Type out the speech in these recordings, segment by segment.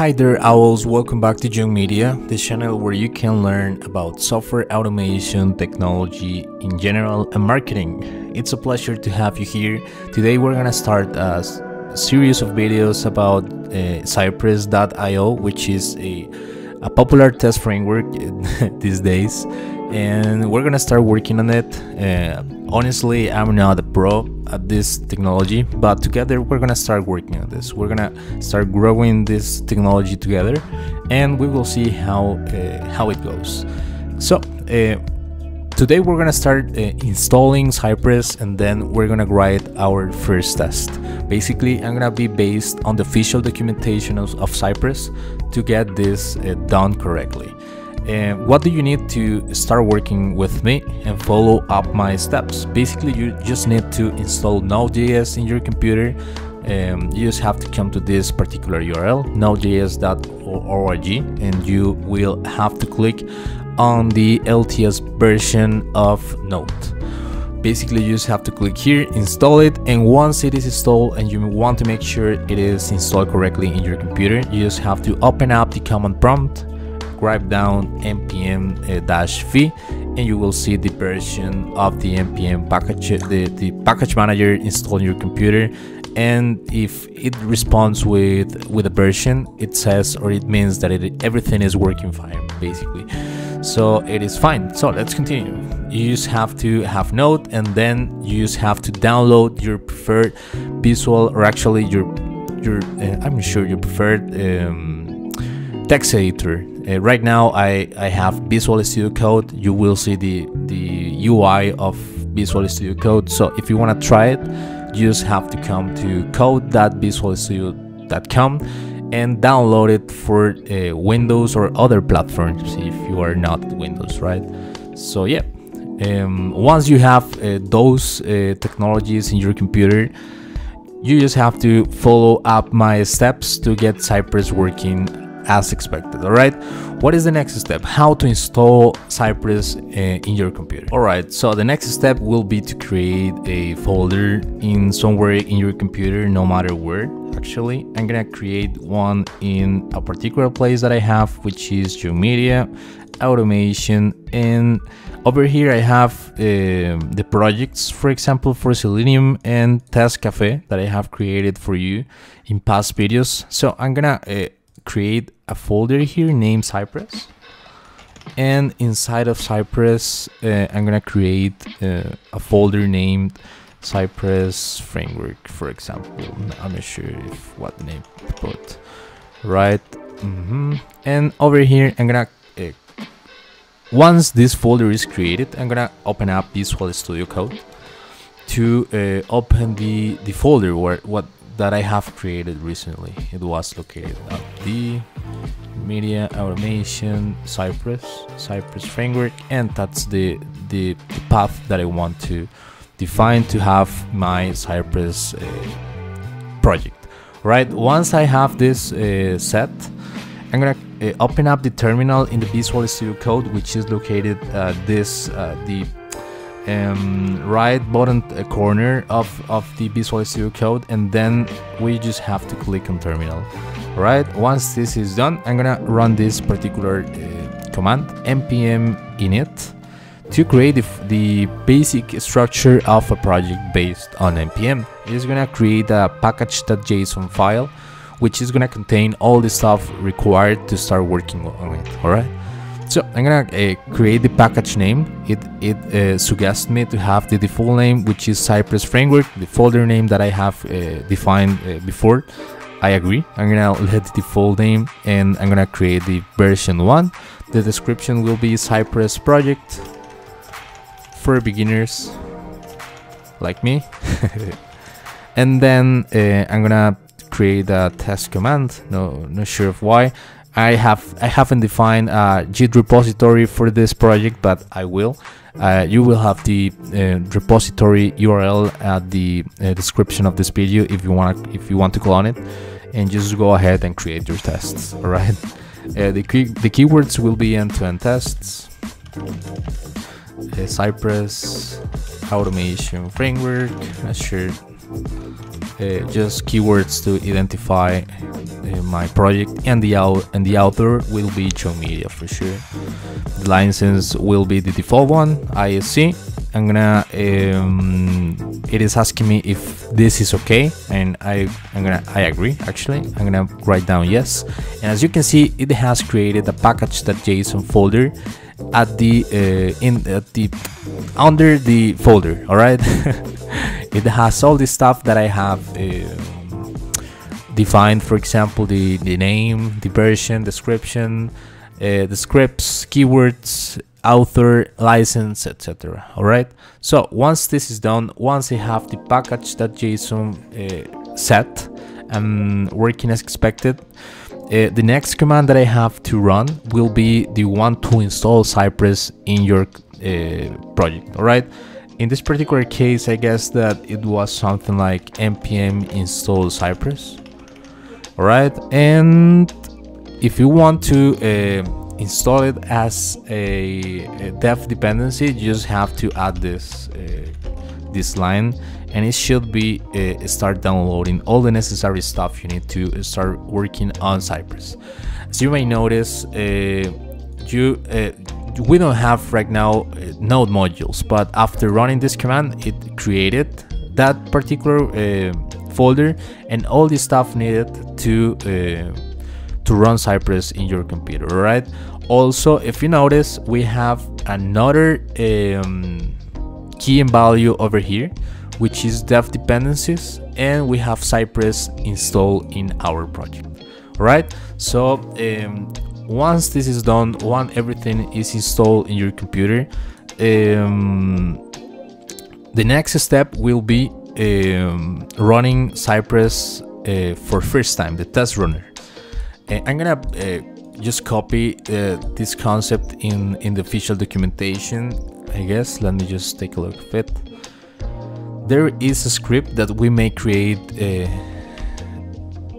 Hi there, owls. Welcome back to Joan Media, the channel where you can learn about software automation, technology in general, and marketing. It's a pleasure to have you here. Today, we're gonna start a series of videos about uh, Cypress.io, which is a, a popular test framework these days, and we're gonna start working on it. Uh, honestly, I'm not a pro at this technology, but together we're gonna start working on this. We're gonna start growing this technology together, and we will see how uh, how it goes. So. Uh, today we're gonna start uh, installing Cypress and then we're gonna write our first test. Basically, I'm gonna be based on the official documentation of, of Cypress to get this uh, done correctly. And what do you need to start working with me and follow up my steps? Basically, you just need to install Node.js in your computer. Um, you just have to come to this particular URL, nodejs.org, and you will have to click on the LTS version of Node. Basically, you just have to click here, install it, and once it is installed and you want to make sure it is installed correctly in your computer, you just have to open up the command prompt, grab down npm dash v, and you will see the version of the npm package, the, the package manager installed on your computer. And if it responds with with a version, it says or it means that it, everything is working fine, basically. So it is fine. So let's continue. You just have to have node and then you just have to download your preferred visual or actually your your uh, i'm sure your preferred um, text editor uh, right now i i have visual studio code. You will see the the ui of visual studio code. So if you want to try it you just have to come to code.visualstudio.com and download it for uh, Windows or other platforms if you are not Windows, right? So yeah, um, once you have uh, those uh, technologies in your computer, you just have to follow up my steps to get Cypress working as expected all right? What is the next step? How to install cypress uh, in your computer. All right so the next step will be to create a folder in somewhere in your computer no matter where actually. I'm gonna create one in a particular place that i have which is your media automation and over here i have uh, the projects for example for selenium and test cafe that i have created for you in past videos. So i'm gonna uh, create a folder here named Cypress. And inside of Cypress uh, I'm gonna create uh, a folder named Cypress framework for example. I'm not sure if what the name to put. Right? Mm -hmm. and over here I'm gonna uh, once this folder is created I'm gonna open up Visual Studio Code to uh, open the the folder where what that I have created recently. It was located at the media automation Cypress Cypress framework, and that's the, the, the path that I want to define to have my Cypress uh, project. Right. Once I have this uh, set, I'm gonna uh, open up the terminal in the Visual Studio Code, which is located uh, this uh, the um, right bottom corner of, of the Visual Studio Code and then we just have to click on terminal. Right once this is done I'm gonna run this particular uh, command npm init to create the, the, basic structure of a project based on npm. It is gonna create a package.json file which is gonna contain all the stuff required to start working on it all right so I'm gonna uh, create the package name. It it uh, suggests me to have the default name, which is Cypress Framework, the folder name that I have uh, defined uh, before. I agree. I'm gonna let the default name, and I'm gonna create the version one. The description will be Cypress project for beginners like me. and then uh, I'm gonna create a test command. No, not sure of why. I have I haven't defined a Git repository for this project, but I will. Uh, you will have the uh, repository URL at the uh, description of this video if you want if you want to clone it, and just go ahead and create your tests. All right. Uh, the key the keywords will be end-to-end tests, uh, Cypress automation framework. Sure uh, just keywords to identify uh, my project and the out and the author will be Joan Media for sure. The license will be the default one, ISC. I'm gonna um, it is asking me if this is okay and I I'm gonna I agree actually I'm gonna write down yes and as you can see it has created a package.json folder at the uh, in at the under the folder all right it has all the stuff that I have uh, defined for example the the name the version description uh, the scripts keywords author license etc all right? So once this is done once I have the package.json uh, set and working as expected uh, the next command that I have to run will be the one to install Cypress in your uh, project. All right in this particular case I guess that it was something like npm install Cypress all right and if you want to uh, install it as a, a, dev dependency you just have to add this uh, this line and it should be uh, start downloading all the necessary stuff you need to start working on Cypress. As you may notice, uh, you uh, we don't have right now uh, node modules, but after running this command, it created that particular uh, folder and all the stuff needed to uh, to run Cypress in your computer. Right. Also, if you notice, we have another um, key and value over here which is dev dependencies and we have cypress installed in our project right so um, once this is done once everything is installed in your computer. Um, the next step will be um, running cypress uh, for first time the test runner. Uh, i'm gonna uh, just copy uh, this concept in in the official documentation I guess. Let me just take a look at it. There is a script that we may create uh,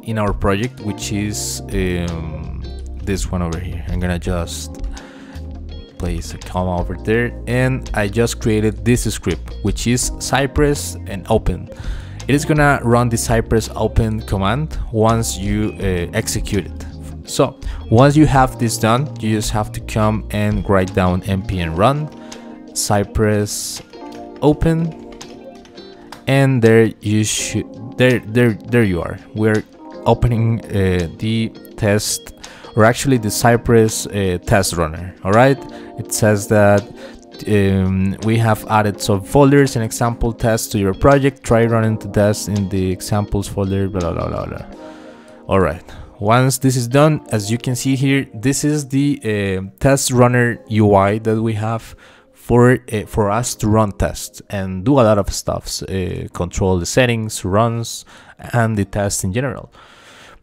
in our project which is um, this one over here. I'm gonna just place a comma over there. And I just created this script which is cypress and open. It is gonna run the cypress open command once you uh, execute it. So once you have this done you just have to come and write down npm run cypress open and there you should there there there you are. We're opening uh, the test or actually the cypress uh, test runner all right? It says that um, we have added some folders and example tests to your project. Try running the test in the examples folder blah blah blah blah all right. Once this is done as you can see here this is the uh, test runner ui that we have for uh, for us to run tests and do a lot of stuff uh, control the settings runs and the tests in general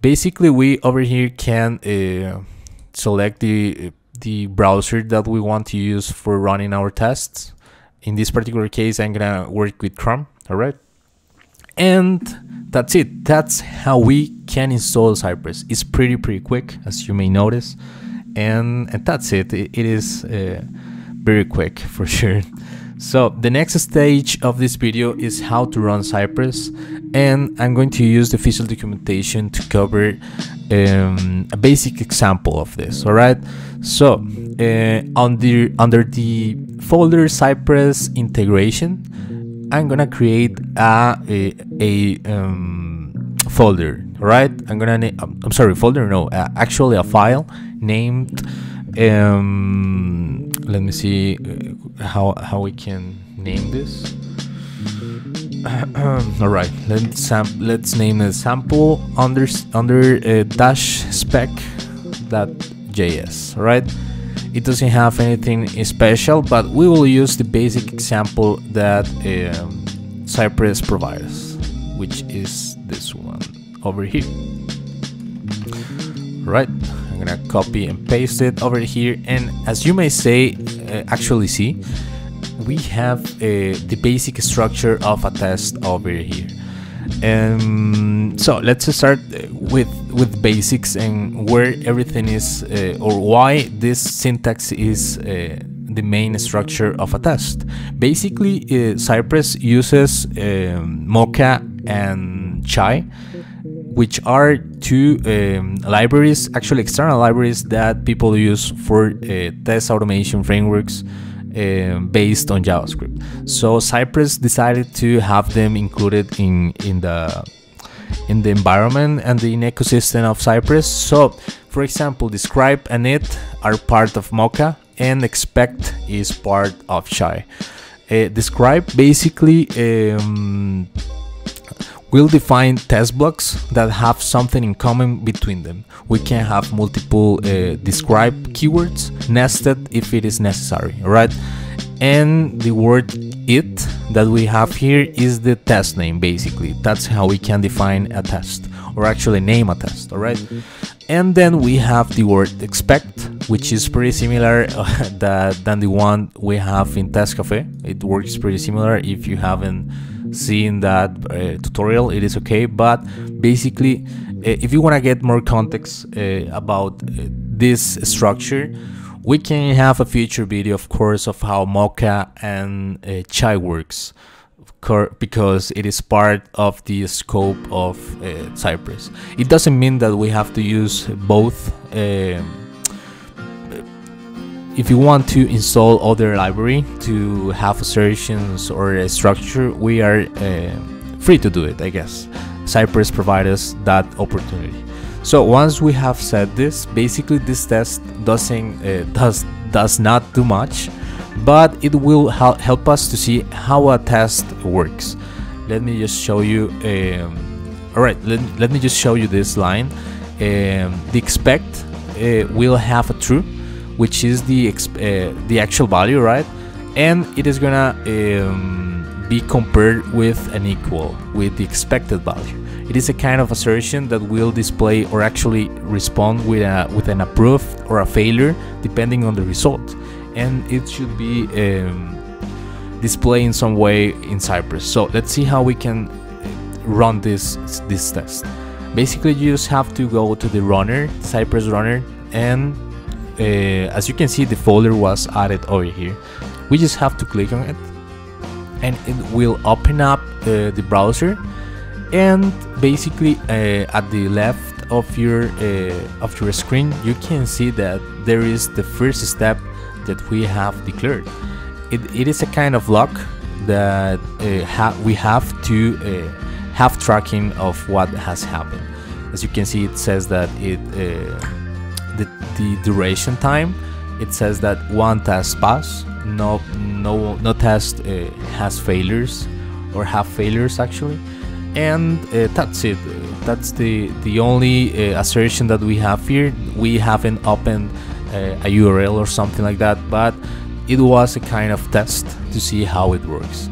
basically we over here can uh, select the the browser that we want to use for running our tests. In this particular case i'm gonna work with chrome all right and that's it. That's how we can install cypress. It's pretty pretty quick as you may notice. And, and that's it. It, it is uh, very quick for sure. So the next stage of this video is how to run Cypress and I'm going to use the official documentation to cover um, a basic example of this alright? So uh, under under the folder Cypress integration I'm gonna create a a, a um, folder right I'm gonna I'm sorry folder no uh, actually a file named um, let me see uh, how how we can name this. All right let's let's name a sample under under uh, dash spec that js right? It doesn't have anything special but we will use the basic example that um, cypress provides which is this one over here. Right gonna copy and paste it over here. And as you may say uh, actually see we have uh, the basic structure of a test over here. Um, so let's start with with basics and where everything is uh, or why this syntax is uh, the main structure of a test. Basically, uh, Cypress uses um, Mocha and Chai, which are two um, libraries, actually external libraries that people use for uh, test automation frameworks uh, based on JavaScript. So Cypress decided to have them included in in the in the environment and the ecosystem of Cypress. So, for example, Describe and it are part of Mocha, and Expect is part of Chai. Uh, Describe basically um, will define test blocks that have something in common between them. We can have multiple uh, describe keywords nested if it is necessary, right? And the word it that we have here is the test name basically. That's how we can define a test or actually name a test, all right? And then we have the word expect, which is pretty similar uh, that, than the one we have in Test Cafe. It works pretty similar if you haven't seeing that uh, tutorial it is okay but basically uh, if you want to get more context uh, about uh, this structure we can have a future video of course of how mocha and chai works because it is part of the scope of uh, cypress. It doesn't mean that we have to use both um, if you want to install other library to have assertions or a structure, we are uh, free to do it, I guess. Cypress provides us that opportunity. So once we have said this, basically this test doesn't uh, does does not do much, but it will hel help us to see how a test works. Let me just show you. Um, all right, let, let me just show you this line. Um, the expect uh, will have a true which is the uh, the actual value, right? And it is gonna um, be compared with an equal with the expected value. It is a kind of assertion that will display or actually respond with a with an approved or a failure depending on the result, and it should be um, displayed in some way in Cypress. So let's see how we can run this this test. Basically, you just have to go to the runner, Cypress runner, and uh, as you can see the folder was added over here. We just have to click on it and it will open up uh, the browser. And basically uh, at the left of your uh, of your screen you can see that there is the first step that we have declared. It, it is a kind of lock that uh, ha we have to uh, have tracking of what has happened. As you can see it says that it the, the duration time it says that one test pass no no no test uh, has failures or have failures actually. And uh, that's it. That's the the only uh, assertion that we have here. We haven't opened uh, a url or something like that but it was a kind of test to see how it works.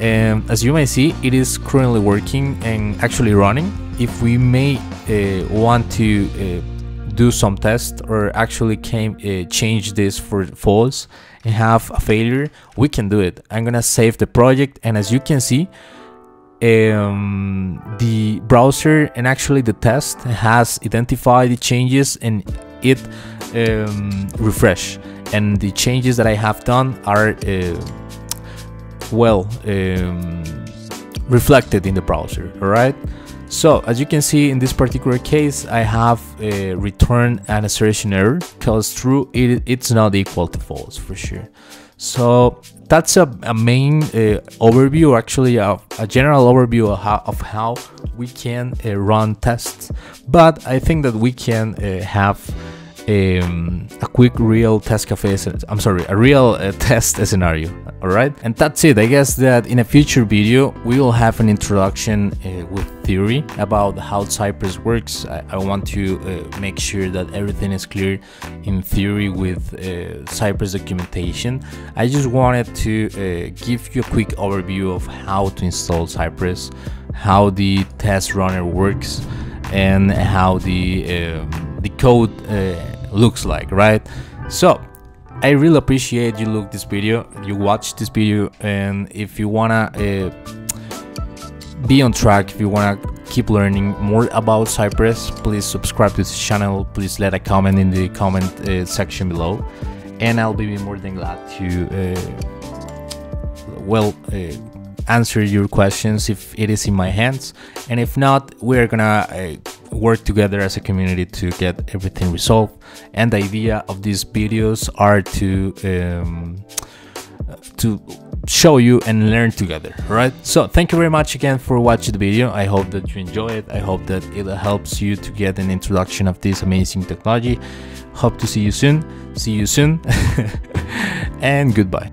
And as you may see it is currently working and actually running. If we may uh, want to uh, do some test or actually came uh, change this for false and have a failure we can do it. I'm gonna save the project and as you can see um, the browser and actually the test has identified the changes and it um, refresh. And the changes that I have done are uh, well um, reflected in the browser all right so as you can see in this particular case, I have uh, returned an assertion error because true, it, it's not equal to false for sure. So that's a, a main uh, overview, actually a, a, general overview of how, of how we can uh, run tests. But I think that we can uh, have um, a quick real test cafe i'm sorry a real uh, test scenario all right and that's it. I guess that in a future video we will have an introduction uh, with theory about how cypress works. I, I want to uh, make sure that everything is clear in theory with uh, cypress documentation. I just wanted to uh, give you a quick overview of how to install cypress how the test runner works and how the um, the code uh, looks like, right? So I really appreciate you look this video, you watch this video, and if you wanna uh, be on track, if you wanna keep learning more about Cypress, please subscribe to this channel. Please let a comment in the comment uh, section below. and I'll be more than glad to, uh, well, uh, answer your questions if it is in my hands. And if not, we're gonna uh, work together as a community to get everything resolved. And the idea of these videos are to um, to show you and learn together right? So thank you very much again for watching the video. I hope that you enjoy it. I hope that it helps you to get an introduction of this amazing technology. Hope to see you soon. See you soon. And goodbye